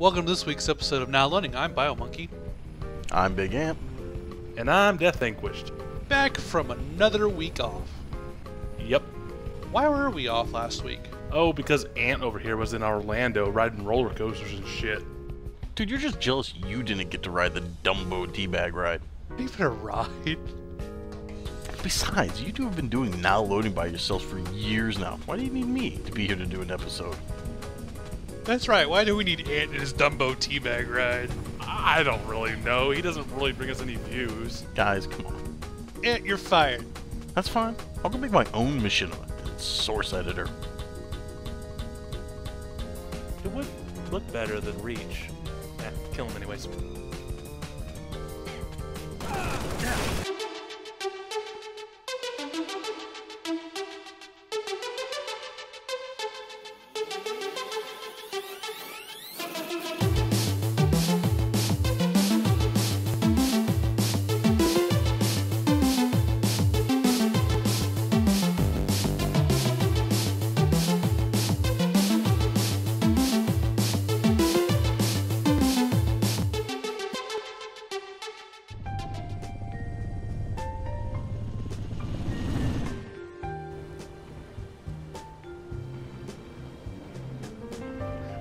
Welcome to this week's episode of Now Loading. I'm BioMonkey, I'm Big Ant. And I'm Death Vanquished. back from another week off. Yep. Why were we off last week? Oh, because Ant over here was in Orlando riding roller coasters and shit. Dude, you're just jealous you didn't get to ride the Dumbo teabag ride. Even a ride. Besides, you two have been doing now loading by yourselves for years now. Why do you need me to be here to do an episode? That's right. Why do we need Ant in his Dumbo teabag ride? I don't really know. He doesn't really bring us any views. Guys, come on. Ant, you're fired. That's fine. I'll go make my own mission source editor. It would look better than Reach. Eh, kill him anyways.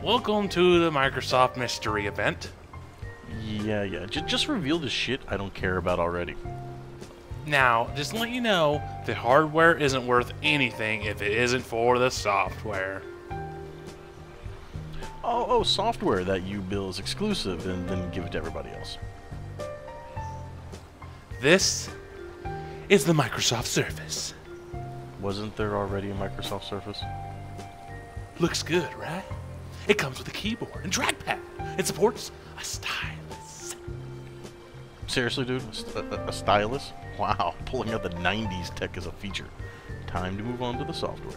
Welcome to the Microsoft Mystery Event. Yeah, yeah. J- just reveal the shit I don't care about already. Now, just let you know, the hardware isn't worth anything if it isn't for the software. Oh, oh, software that you bill is exclusive and then give it to everybody else. This is the Microsoft Surface. Wasn't there already a Microsoft Surface? Looks good, right? It comes with a keyboard and trackpad. It supports a stylus. Seriously, dude? A, st- a- a stylus? Wow, pulling out the 90s tech as a feature. Time to move on to the software.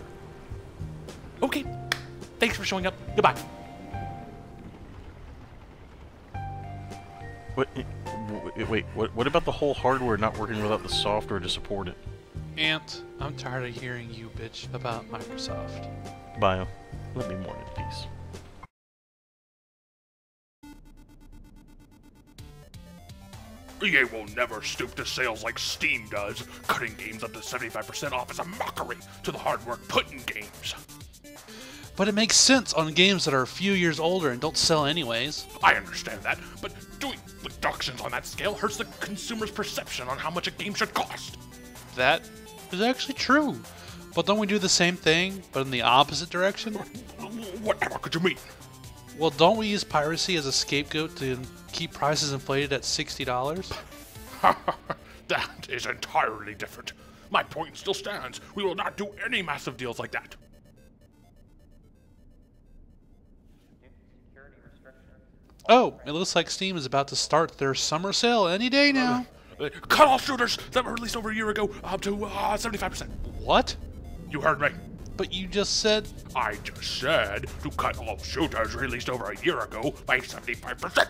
Okay, thanks for showing up. Goodbye. What, eh, wait, what, what about the whole hardware not working without the software to support it? Ant, I'm tired of hearing you bitch about Microsoft. Bio, let me mourn in peace. EA will never stoop to sales like Steam does. Cutting games up to 75% off is a mockery to the hard work put in games. But it makes sense on games that are a few years older and don't sell anyways. I understand that, but doing reductions on that scale hurts the consumer's perception on how much a game should cost. That is actually true. But don't we do the same thing, but in the opposite direction? Whatever could you mean? Well, don't we use piracy as a scapegoat to keep prices inflated at $60? that is entirely different. My point still stands. We will not do any massive deals like that. Oh, it looks like Steam is about to start their summer sale any day now. Uh, Cut all shooters that were released over a year ago up to uh, 75%. What? You heard me. But you just said. I just said to cut all shooters released over a year ago by 75%.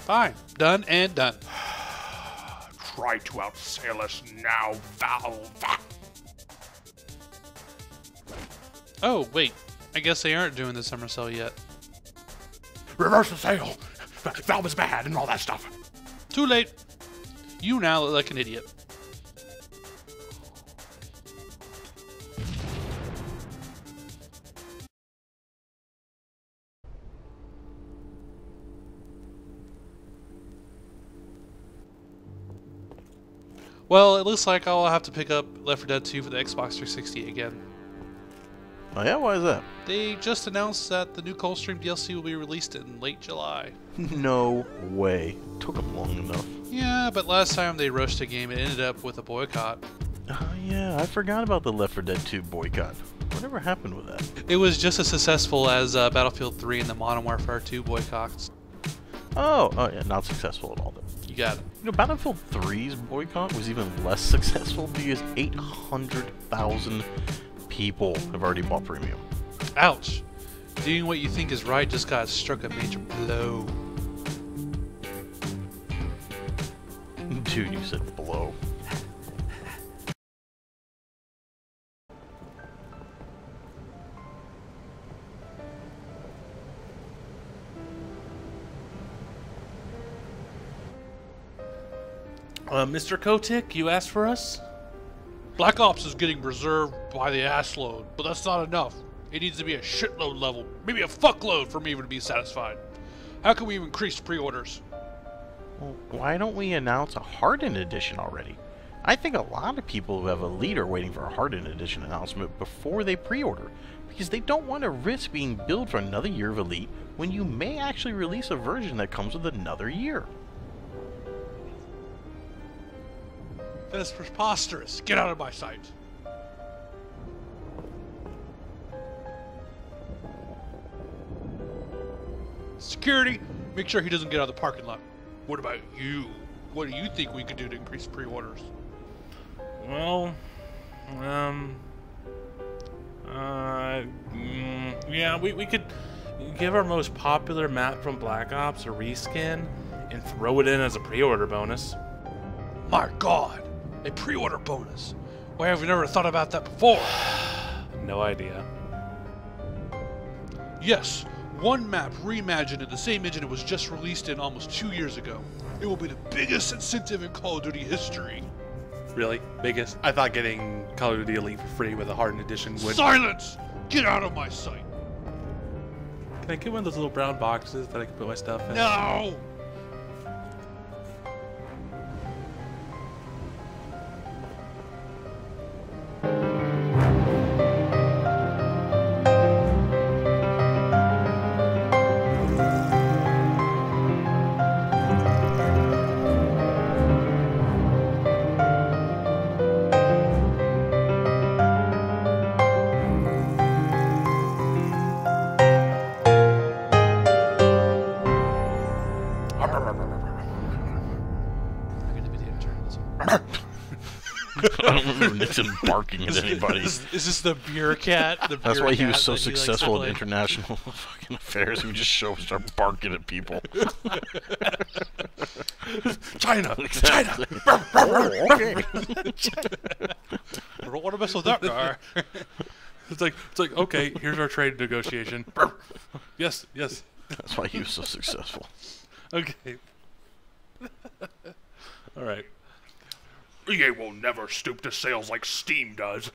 Fine. Done and done. Try to outsail us now, Valve. Oh, wait. I guess they aren't doing the summer sale yet. Reverse the sale. Valve is bad and all that stuff. Too late. You now look like an idiot. Well, it looks like I'll have to pick up Left 4 Dead 2 for the Xbox 360 again. Oh yeah, why is that? They just announced that the new Coldstream DLC will be released in late July. no way. Took them long enough. Yeah, but last time they rushed a game, it ended up with a boycott. Oh yeah, I forgot about the Left 4 Dead 2 boycott. Whatever happened with that? It was just as successful as uh, Battlefield 3 and the Modern Warfare 2 boycotts. Oh, oh yeah, not successful at all then. You got it. You know, Battlefield 3's boycott was even less successful because 800,000 people have already bought premium. Ouch. Doing what you think is right just got struck a major blow. Dude, you said blow. Uh, Mr. Kotick, you asked for us? Black Ops is getting reserved by the assload, but that's not enough. It needs to be a shitload level, maybe a fuckload for me even to be satisfied. How can we increase pre-orders? Well, why don't we announce a Hardened Edition already? I think a lot of people who have Elite are waiting for a Hardened Edition announcement before they pre-order, because they don't want to risk being billed for another year of Elite when you may actually release a version that comes with another year. That is preposterous. Get out of my sight. Security, make sure he doesn't get out of the parking lot. What about you? What do you think we could do to increase pre-orders? Well, um, uh, mm, yeah, we, we could give our most popular map from Black Ops a reskin and throw it in as a pre-order bonus. My god, a pre-order bonus. Why have we never thought about that before? No idea. Yes, one map reimagined in the same engine it was just released in almost two years ago. It will be the biggest incentive in Call of Duty history. Really? Biggest? I thought getting Call of Duty Elite for free with a hardened edition would. Silence! Get out of my sight! Can I get one of those little brown boxes that I can put my stuff in? No! Don't remember Nixon barking at anybody. Is, is this the beer cat? The That's why he was so that likes to successful in international fucking affairs. He would just show up and start barking at people. China! Exactly. oh, okay. I don't want to mess with that guy. It's like it's like okay, here's our trade negotiation. yes, yes. That's why he was so successful. Okay. All right. EA will never stoop to sales like Steam does,